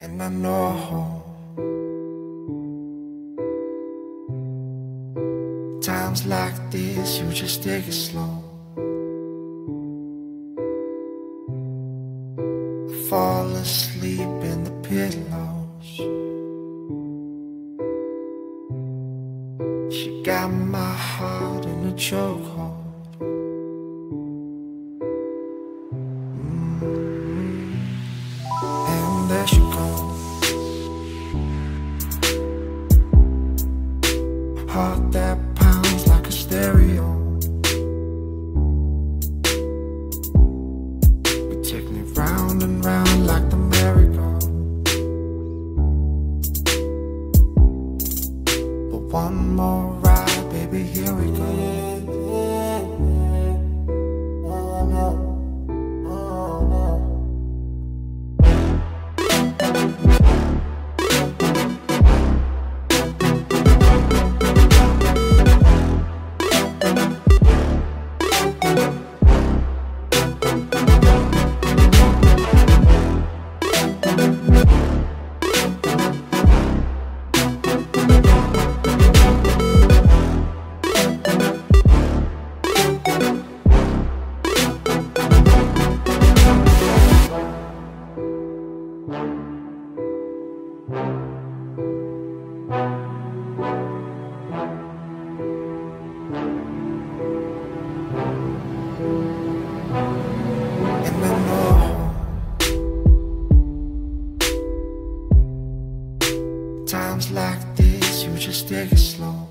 And I know times like this, you just take it slow. Fall asleep in the pillows. She got my heart in a chokehold. Stereo. We take me round and round like the merry-go. But one more ride, baby, here we go. Times like this, you just take it slow.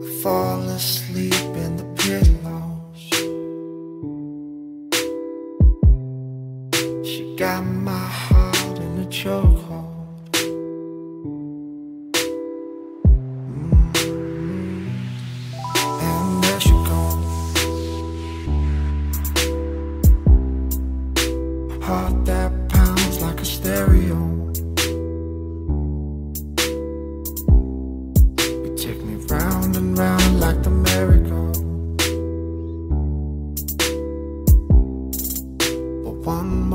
I fall asleep in the pillows. She got my heart in a chokehold. Mm-hmm. Goes. Heart that one